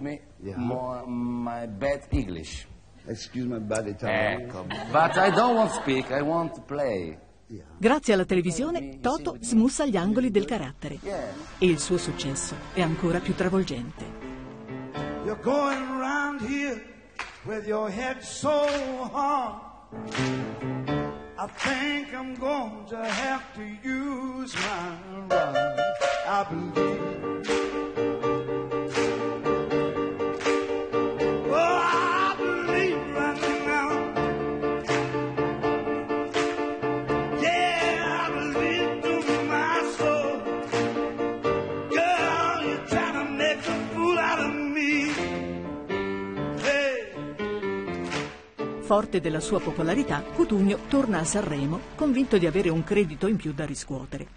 me Yeah. more, my bad English. Excuse my bad Italian. Ecco, but I don't want to speak, I want to play. Grazie alla televisione, Toto smussa gli angoli del carattere e il suo successo è ancora più travolgente. You're going around here with your head so hard. I think I'm going to have to use my rod. I believe. Forte della sua popolarità, Cutugno torna a Sanremo, convinto di avere un credito in più da riscuotere.